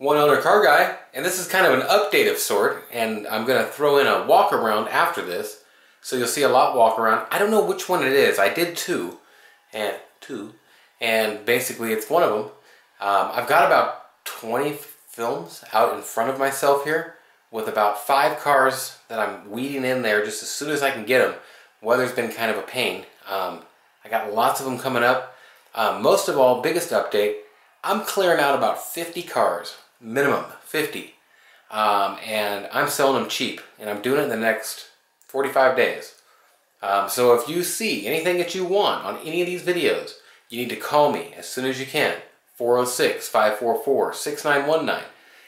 one owner car guy, and this is kind of an update of sort, and I'm gonna throw in a walk around after this, so you'll see a lot walk around. I don't know which one it is. I did two, and two, and basically it's one of them. Um, I've got about 20 films out in front of myself here, with about five cars that I'm weeding in there just as soon as I can get them. Weather's been kind of a pain. Um, I got lots of them coming up. Um, most of all, biggest update, I'm clearing out about 50 cars minimum 50 um, and I'm selling them cheap and I'm doing it in the next 45 days. Um, so if you see anything that you want on any of these videos you need to call me as soon as you can 406-544-6919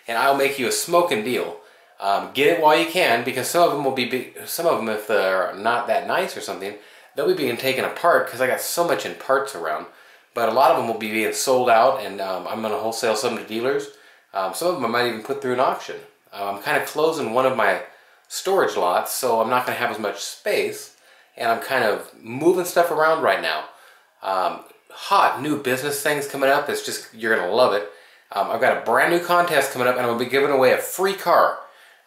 and I'll make you a smoking deal. Um, get it while you can because some of them will be some of them if they're not that nice or something they'll be being taken apart because I got so much in parts around. But a lot of them will be being sold out and um, I'm going to wholesale some to dealers um, some of them I might even put through an auction. Uh, I'm kind of closing one of my storage lots, so I'm not going to have as much space, and I'm kind of moving stuff around right now. Um, hot new business things coming up. It's just, you're going to love it. Um, I've got a brand new contest coming up, and I'm going to be giving away a free car.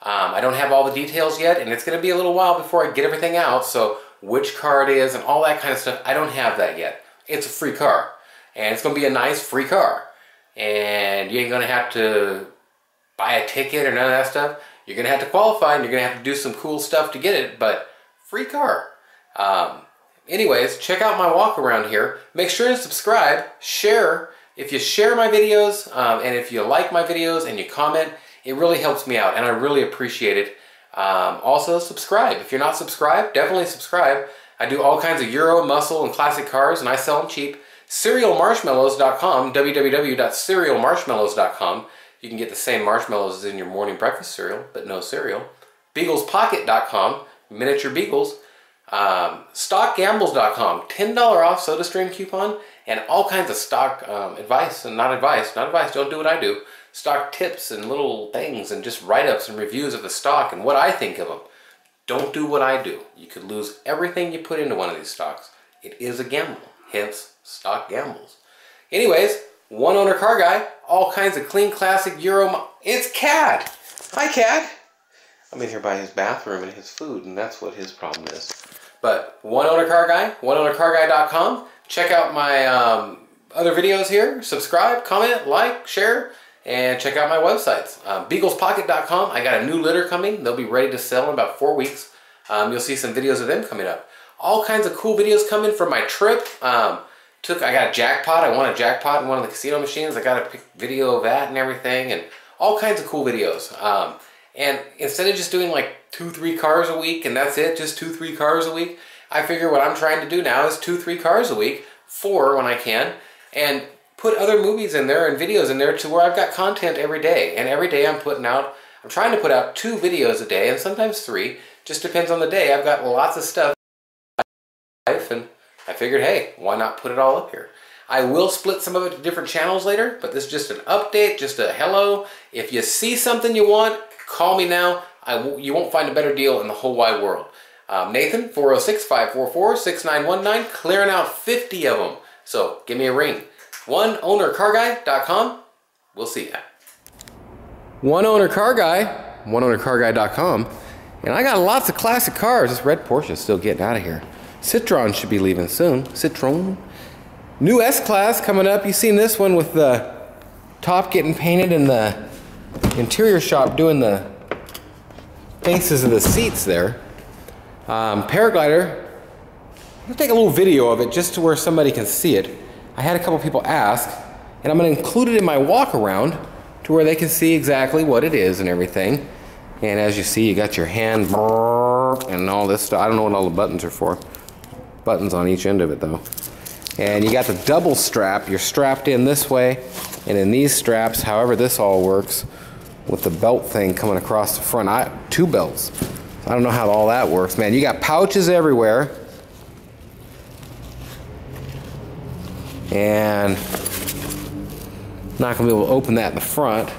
Um, I don't have all the details yet, and it's going to be a little while before I get everything out, so which car it is and all that kind of stuff, I don't have that yet. It's a free car, and it's going to be a nice free car and you ain't gonna have to buy a ticket or none of that stuff. You're gonna have to qualify and you're gonna have to do some cool stuff to get it, but free car. Um, anyways, check out my walk around here. Make sure to subscribe, share. If you share my videos um, and if you like my videos and you comment, it really helps me out and I really appreciate it. Um, also subscribe. If you're not subscribed, definitely subscribe. I do all kinds of Euro, muscle, and classic cars and I sell them cheap. Cerealmarshmallows.com, www.cerealmarshmallows.com. You can get the same marshmallows as in your morning breakfast cereal, but no cereal. BeaglesPocket.com, miniature beagles. Um, StockGambles.com, $10 off SodaStream coupon, and all kinds of stock um, advice, and not advice, not advice, don't do what I do. Stock tips and little things, and just write-ups and reviews of the stock and what I think of them. Don't do what I do. You could lose everything you put into one of these stocks. It is a gamble, hence stock gambles. Anyways, one owner car guy, all kinds of clean classic Euro. It's Cat. Hi, Cat. I'm in here by his bathroom and his food, and that's what his problem is. But one owner car guy, oneownercarguy.com. Check out my um, other videos here. Subscribe, comment, like, share, and check out my websites. Uh, beaglespocket.com. I got a new litter coming. They'll be ready to sell in about four weeks. Um, you'll see some videos of them coming up. All kinds of cool videos coming from my trip. Um, took, I got a jackpot. I won a jackpot in one of the casino machines. I got a video of that and everything and all kinds of cool videos. Um, and instead of just doing like two, three cars a week and that's it, just two, three cars a week, I figure what I'm trying to do now is two, three cars a week, four when I can, and put other movies in there and videos in there to where I've got content every day. And every day I'm putting out, I'm trying to put out two videos a day and sometimes three, just depends on the day. I've got lots of stuff figured, hey, why not put it all up here? I will split some of it to different channels later, but this is just an update, just a hello. If you see something you want, call me now. You won't find a better deal in the whole wide world. Um, Nathan, 406-544-6919, clearing out 50 of them. So give me a ring. OneOwnerCarGuy.com. We'll see ya. One Owner Car Guy, OneOwnerCarGuy.com. And I got lots of classic cars. This red Porsche is still getting out of here. Citroen should be leaving soon. Citron. New S-Class coming up. You seen this one with the top getting painted and the interior shop doing the faces of the seats there. Um, paraglider. I'm gonna take a little video of it just to where somebody can see it. I had a couple people ask, and I'm gonna include it in my walk around to where they can see exactly what it is and everything. And as you see, you got your hand and all this stuff. I don't know what all the buttons are for buttons on each end of it though. And you got the double strap. You're strapped in this way, and in these straps, however this all works, with the belt thing coming across the front. I, two belts. I don't know how all that works, man. You got pouches everywhere. And not gonna be able to open that in the front.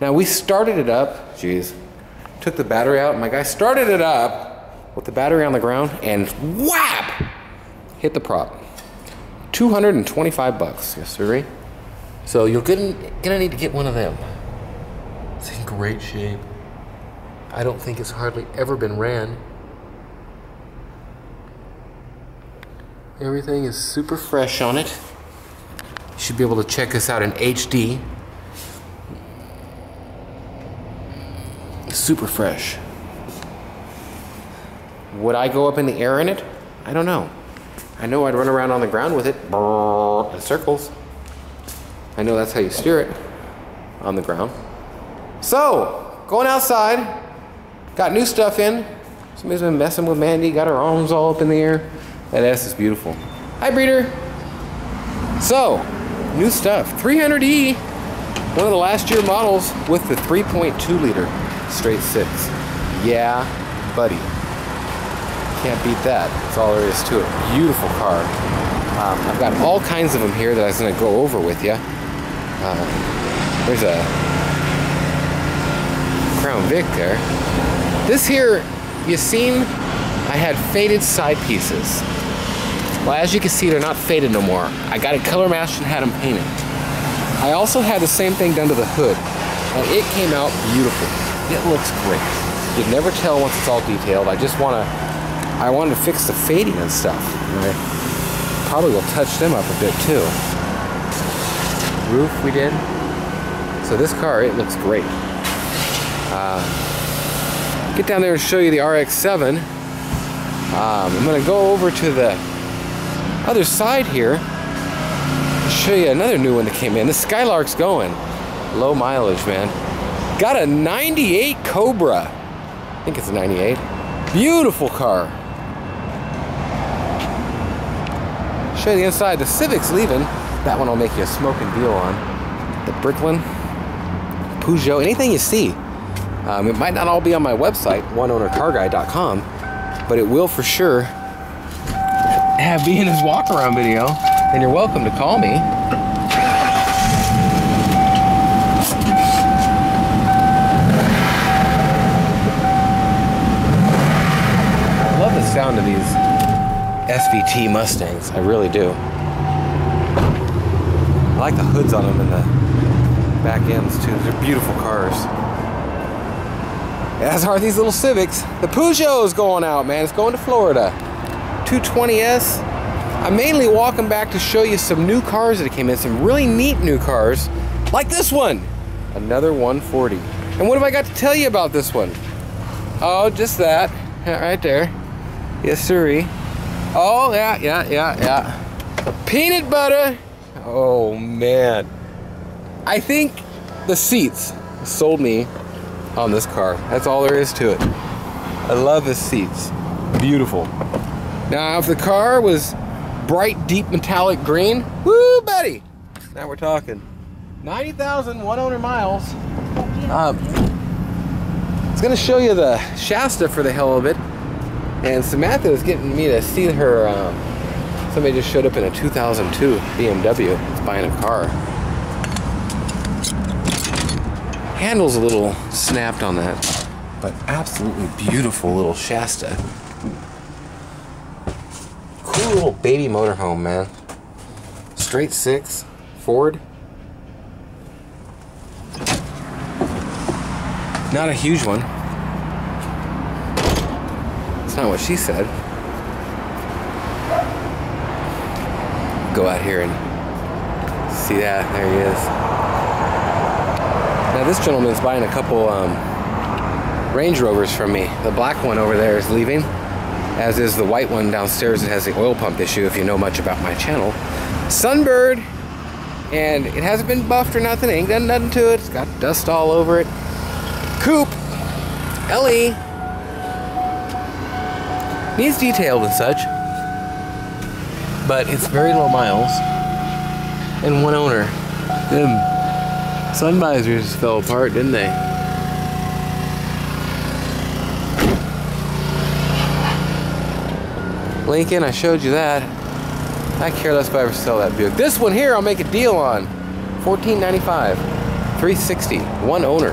Now we started it up, jeez, took the battery out. My guy started it up with the battery on the ground and whap! Hit the prop. 225 bucks, yes sir. So you're gonna, gonna need to get one of them. It's in great shape. I don't think it's hardly ever been ran. Everything is super fresh on it. You should be able to check this out in HD. Super fresh. Would I go up in the air in it? I don't know. I know I'd run around on the ground with it in circles. I know that's how you steer it on the ground. So, going outside, got new stuff in. Somebody's been messing with Mandy, got her arms all up in the air. That S is beautiful. Hi, breeder. So, new stuff. 300E, one of the last year models with the 3.2 liter straight six. Yeah, buddy. Can't beat that. That's all there is to it. Beautiful car. Um, I've got all kinds of them here that I was going to go over with you. Uh, there's a Crown Vic there. This here, you seen, I had faded side pieces. Well, as you can see, they're not faded no more. I got it color matched and had them painted. I also had the same thing done to the hood, and it came out beautiful. It looks great. You'd never tell once it's all detailed. I just want to, I wanted to fix the fading and stuff. And I probably will touch them up a bit too. Roof we did. So this car, it looks great. Uh, get down there and show you the RX-7. Um, I'm to go over to the other side here, show you another new one that came in. The Skylark's going. Low mileage, man. Got a 98 Cobra. I think it's a 98. Beautiful car. Show you the inside. The Civic's leaving. That one I'll make you a smoking deal on. The Bricklin, Peugeot, anything you see. Um, it might not all be on my website, oneownercarguy.com, but it will for sure have be in his walk around video, and you're welcome to call me. Love the sound of these SVT Mustangs. I really do. I like the hoods on them and the back ends too. They're beautiful cars. As are these little Civics. The Peugeot is going out, man. It's going to Florida. 220S. I'm mainly walking back to show you some new cars that came in, some really neat new cars, like this one, another 140. And what have I got to tell you about this one? Oh, just that, right there. Yes, sirree. Oh, yeah, yeah, yeah, yeah. Peanut butter. Oh, man. I think the seats sold me on this car. That's all there is to it. I love the seats. Beautiful. Now, if the car was bright, deep metallic green, woo, buddy! Now we're talking. 90,000 one owner miles. Um, it's gonna show you the Shasta for the hell of it. And Samantha is getting me to see her, um, somebody just showed up in a 2002 BMW. It's buying a car. Handle's a little snapped on that, but absolutely beautiful little Shasta cool little baby motorhome, man. Straight six, Ford. Not a huge one. Not what she said. Go out here and see that. There he is. Now this gentleman's buying a couple um, Range Rovers from me. The black one over there is leaving as is the white one downstairs that has the oil pump issue if you know much about my channel. Sunbird, and it hasn't been buffed or nothing, ain't done nothing to it, it's got dust all over it. Coupe, LE, needs detailed and such, but it's very low miles, and one owner. Them sun visors fell apart, didn't they? Lincoln, I showed you that. I care less if I ever sell that Buick. This one here, I'll make a deal on. 1495, 360, one owner.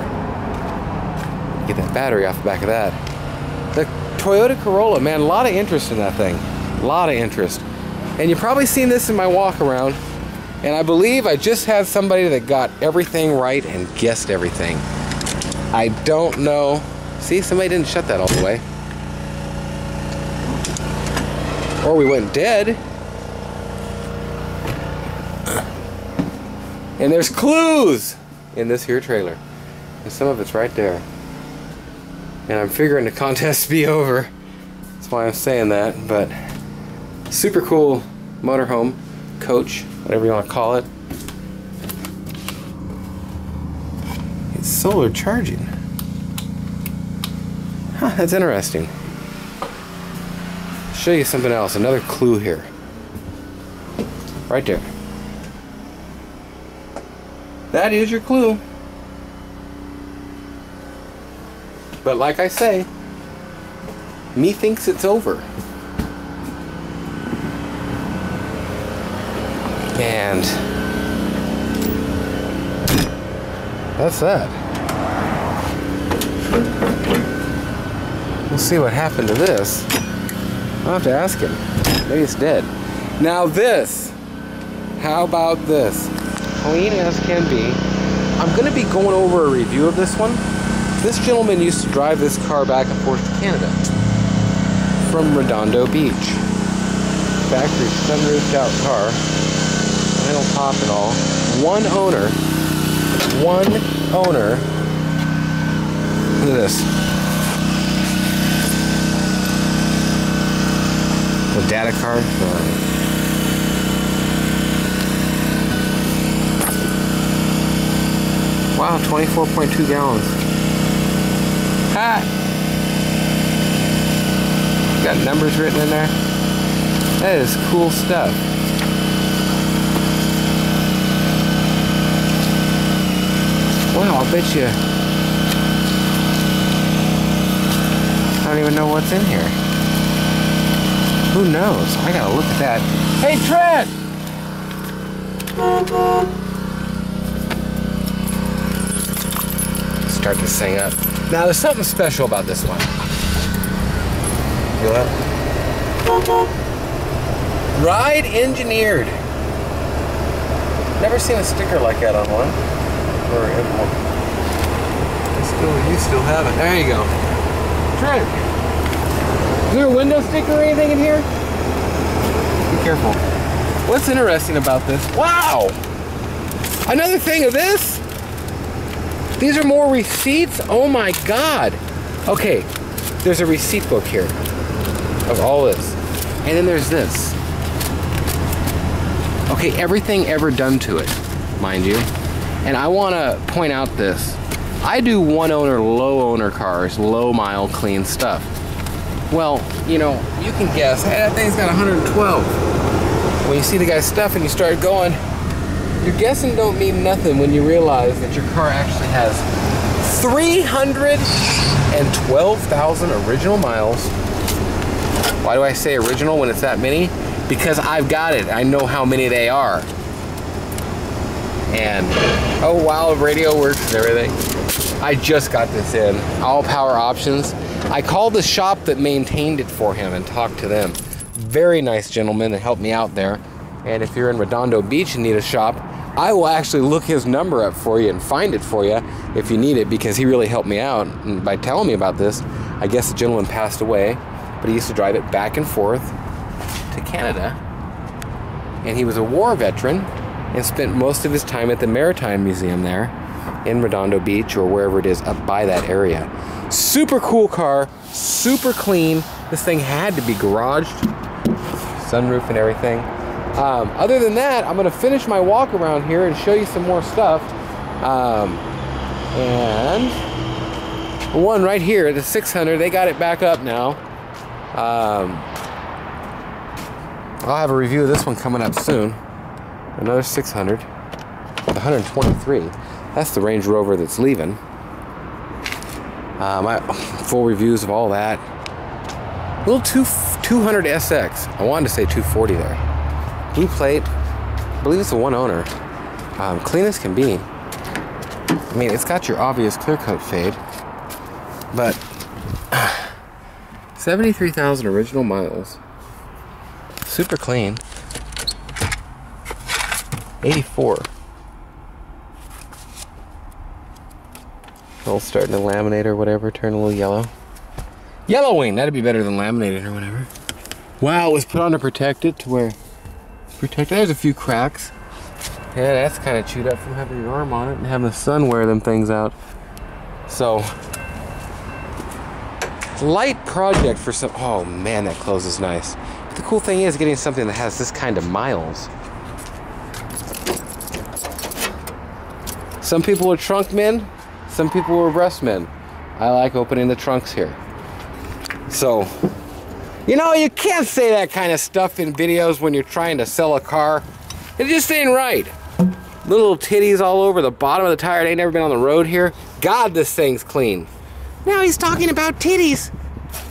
Get that battery off the back of that. Toyota Corolla, man, a lot of interest in that thing. A lot of interest. And you've probably seen this in my walk around. And I believe I just had somebody that got everything right and guessed everything. I don't know. See, somebody didn't shut that all the way. Or we went dead. And there's clues in this here trailer. And some of it's right there. And I'm figuring the contest to be over. That's why I'm saying that. But super cool motorhome, coach, whatever you want to call it. It's solar charging. Huh, that's interesting. Show you something else, another clue here. Right there. That is your clue. But like I say, me thinks it's over. And that's that. We'll see what happened to this. I'll have to ask him. Maybe it's dead. Now this. How about this? Clean as can be. I'm going to be going over a review of this one. This gentleman used to drive this car back and forth to Canada from Redondo Beach. Factory sunroofed out car. Panel top and all. One owner. One owner. Look at this. The data card. Wow, 24.2 gallons. Ha! Got numbers written in there. That is cool stuff. Wow, I bet you. I don't even know what's in here. Who knows? I gotta look at that. Hey, Trent! Start this thing up. Now, there's something special about this one. Feel that? Ride engineered. Never seen a sticker like that on one. Or still, you still have it. There you go. Trent. Is there a window sticker or anything in here? Be careful. What's interesting about this? Wow! Another thing of this? These are more receipts? Oh my god. Okay, there's a receipt book here of all this. And then there's this. Okay, everything ever done to it, mind you. And I want to point out this. I do one owner, low owner cars, low mile, clean stuff. Well, you know, you can guess, hey, that thing's got 112. When you see the guy's stuff and you start going, your guessing don't mean nothing when you realize that your car actually has 312,000 original miles. Why do I say original when it's that many? Because I've got it. I know how many they are. And, oh wow, radio works and everything. I just got this in. All power options. I called the shop that maintained it for him and talked to them. Very nice gentleman that helped me out there. And if you're in Redondo Beach and need a shop, I will actually look his number up for you and find it for you if you need it because he really helped me out. And by telling me about this, I guess the gentleman passed away, but he used to drive it back and forth to Canada. And he was a war veteran and spent most of his time at the Maritime Museum there in Redondo Beach or wherever it is up by that area. Super cool car, super clean. This thing had to be garaged, sunroof and everything. Um, other than that, I'm going to finish my walk around here and show you some more stuff. Um, and one right here, the 600, they got it back up now. Um, I'll have a review of this one coming up soon. Another 600, 123. That's the Range Rover that's leaving. Um, I, full reviews of all that. Little two, 200 SX. I wanted to say 240 there. Blue plate. I believe it's a one owner. Um, clean as can be. I mean, it's got your obvious clear coat fade, but 73,000 original miles. Super clean. 84. All starting to laminate or whatever, turn a little yellow. Yellowing, that'd be better than laminated or whatever. Wow, it was put on to protect it to where protect there's a few cracks. Yeah, that's kind of chewed up from having your arm on it and having the sun wear them things out. So light project for some oh man that clothes is nice. But the cool thing is getting something that has this kind of miles. Some people are trunk men, some people are breast men. I like opening the trunks here. So, you know, you can't say that kind of stuff in videos when you're trying to sell a car. It just ain't right. Little titties all over the bottom of the tire. It ain't never been on the road here. God, this thing's clean. Now he's talking about titties.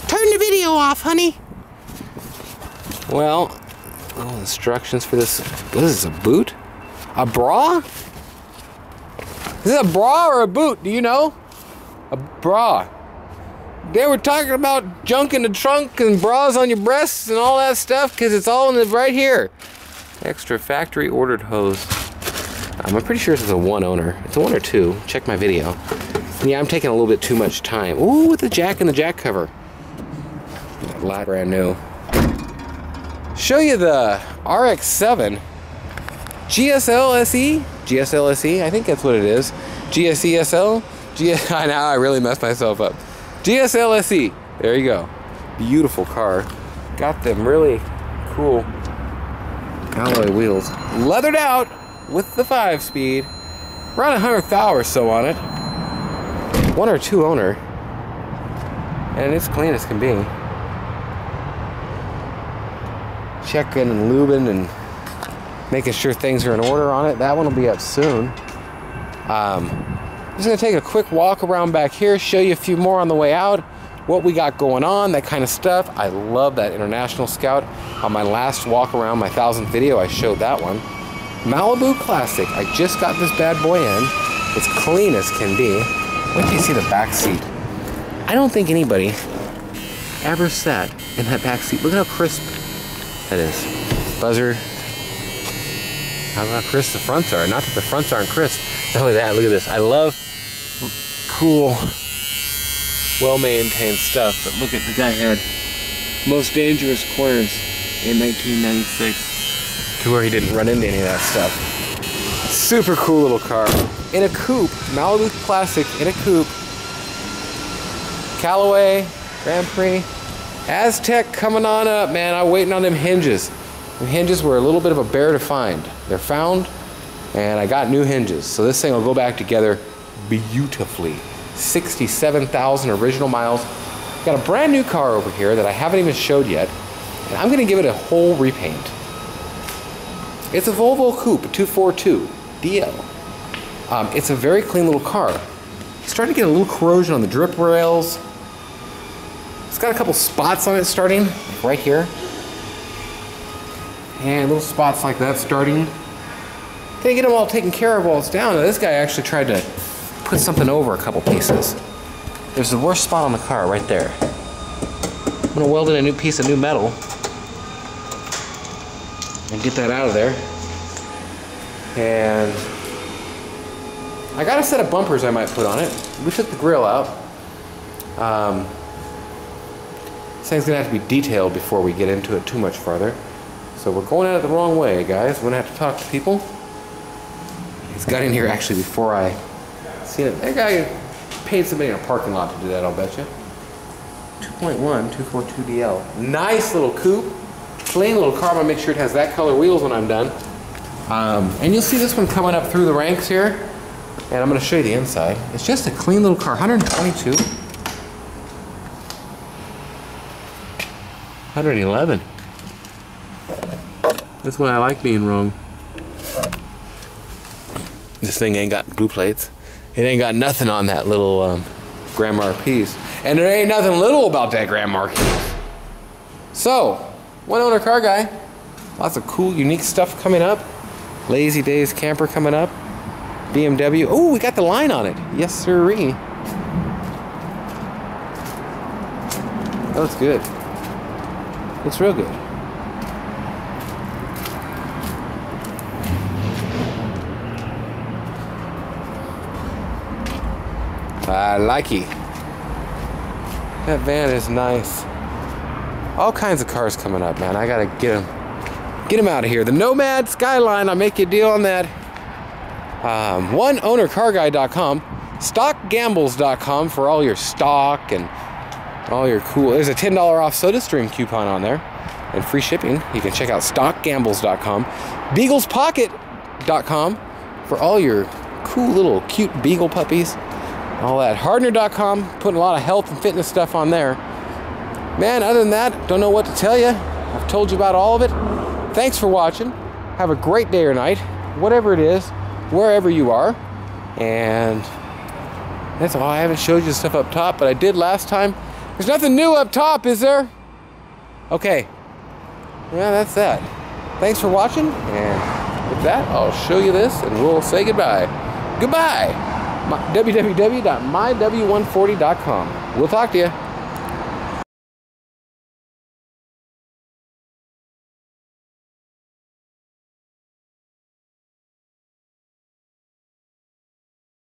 Turn the video off, honey. Well, oh, instructions for this. This is a boot? A bra? Is this a bra or a boot? Do you know? A bra. They were talking about junk in the trunk and bras on your breasts and all that stuff because it's all in the right here. Extra factory ordered hose. I'm pretty sure this is a one owner. It's a one or two. Check my video. Yeah, I'm taking a little bit too much time. Ooh, with the jack and the jack cover. Light brand new. Show you the RX-7 GSL SE? GSL SE? I think that's what it is. GSESL? G I know I really messed myself up. GSL SE. There you go. Beautiful car. Got them really cool alloy wheels. Leathered out with the 5 speed. Around 100,000 or so on it. One or two owner. And it's clean as can be. Checking and lubing and making sure things are in order on it. That one will be up soon. Um, just gonna take a quick walk around back here, show you a few more on the way out, what we got going on, that kind of stuff. I love that International Scout. On my last walk around, my thousandth video, I showed that one. Malibu Classic. I just got this bad boy in. It's clean as can be. Wait till you see the back seat. I don't think anybody ever sat in that back seat. Look at how crisp that is. Buzzer. How about crisp the fronts are. Not that the fronts aren't crisp. Not only that, look at this. I love cool, well-maintained stuff. But look at the guy had most dangerous corners in 1996 to where he didn't run into any of that stuff. Super cool little car. In a coupe, Malibu Classic in a coupe. Callaway, Grand Prix, Aztek coming on up, man. I'm waiting on them hinges. The hinges were a little bit of a bear to find. They're found, and I got new hinges. So this thing will go back together beautifully. 67,000 original miles. Got a brand new car over here that I haven't even showed yet, and I'm gonna give it a whole repaint. It's a Volvo Coupe 242 DL. Um, it's a very clean little car. starting to get a little corrosion on the drip rails. It's got a couple spots on it starting, right here. And little spots like that starting. They get them all taken care of while it's down. This guy actually tried to put something over a couple pieces. There's the worst spot on the car right there. I'm gonna weld in a new piece of new metal and get that out of there. And I got a set of bumpers I might put on it. We took the grill out. Um, this thing's gonna have to be detailed before we get into it too much farther. So we're going at it the wrong way, guys. We're gonna have to talk to people. He's got in here actually before I seen it. That guy paid somebody in a parking lot to do that, I'll bet you. 2.1, 242DL. Nice little coupe. Plain little car. I'm gonna make sure it has that color wheels when I'm done. Um, and you'll see this one coming up through the ranks here. And I'm gonna show you the inside. It's just a clean little car, 122. 111. That's why I like being wrong. This thing ain't got blue plates. It ain't got nothing on that little um, Grand Marquis. And there ain't nothing little about that Grand Marquis. So, one owner car guy. Lots of cool, unique stuff coming up. Lazy Days camper coming up. BMW. Oh, we got the line on it. Yes, sirree. That looks good. Looks real good. I like it. That van is nice. All kinds of cars coming up, man. I gotta get them, get them out of here. The Nomad Skyline. I'll make you a deal on that. Um, OneOwnerCarGuy.com, StockGambles.com for all your stock and all your cool. There's a $10 off SodaStream coupon on there and free shipping. You can check out StockGambles.com, BeaglesPocket.com for all your cool little cute beagle puppies. All that. Hardener.com, putting a lot of health and fitness stuff on there. Man, other than that, don't know what to tell you. I've told you about all of it. Thanks for watching. Have a great day or night, whatever it is, wherever you are. And that's all. I haven't showed you stuff up top, but I did last time. There's nothing new up top, is there? Okay. Yeah, that's that. Thanks for watching, and with that, I'll show you this, and we'll say goodbye. Goodbye! www.myw140.com. We'll talk to you.